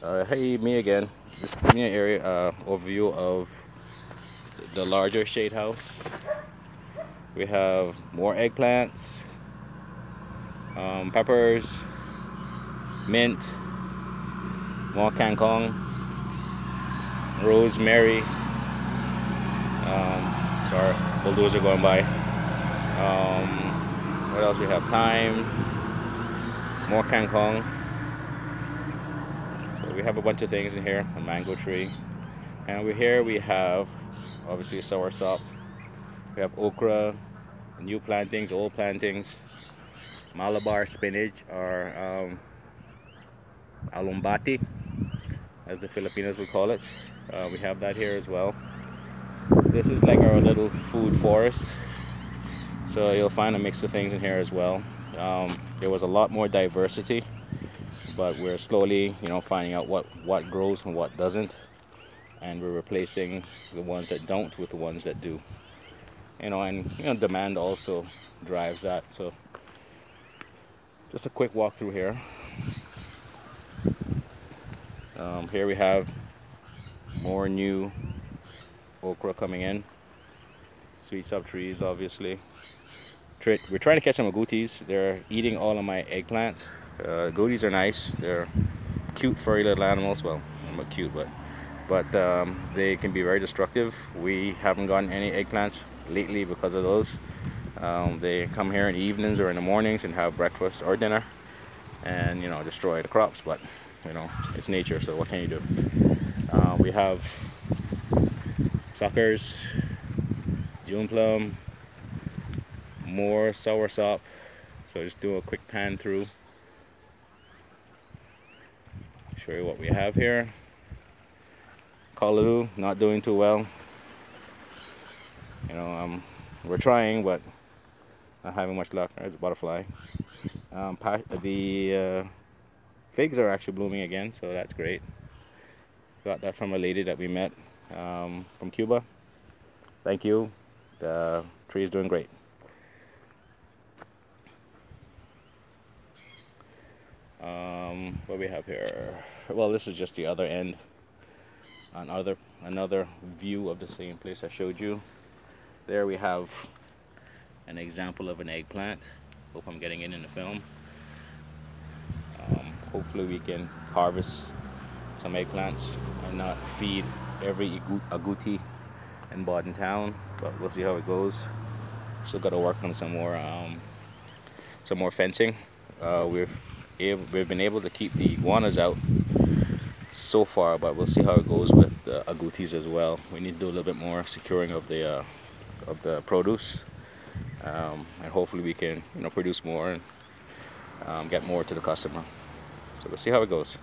Uh, hey, me again. Give me an area uh, overview of the larger shade house. We have more eggplants, um, peppers, mint, more kangkong, rosemary. Um, sorry, bulldozer going by. Um, what else we have? Thyme, more kangkong we have a bunch of things in here a mango tree. And we here we have obviously a sour sop. We have okra new plantings old plantings. Malabar spinach or um, alugbati as the Filipinos would call it. Uh, we have that here as well. This is like our little food forest. So you'll find a mix of things in here as well. Um, there was a lot more diversity but we're slowly you know finding out what what grows and what doesn't. And we're replacing the ones that don't with the ones that do. You know and you know demand also drives that. So just a quick walk through here. Um, here we have more new okra coming in. Sweet sop trees obviously we're trying to catch some agoutis they're eating all of my eggplants uh, goodies are nice. They're cute, furry little animals. Well, I'm not cute, but but um, they can be very destructive. We haven't gotten any eggplants lately because of those. Um, they come here in the evenings or in the mornings and have breakfast or dinner and you know destroy the crops but you know it's nature so what can you do uh, we have suckers June plum more sour sop so just do a quick pan through show you what we have here. Callaloo, not doing too well. You know, um, we're trying, but not having much luck. There's a butterfly. Um, the uh, figs are actually blooming again, so that's great. Got that from a lady that we met um, from Cuba. Thank you. The tree is doing great. Um, what we have here? well this is just the other end. Another another view of the same place I showed you. There we have an example of an eggplant. Hope I'm getting it in the film. Um, hopefully we can harvest some eggplants and not feed every agouti in Bodden town but we'll see how it goes. Still got to work on some more um, some more fencing. Uh, we've we've been able to keep the iguanas out so far but we'll see how it goes with the agoutis as well. We need to do a little bit more securing of the uh, of the produce um, and hopefully we can you know produce more and um, get more to the customer. So we'll see how it goes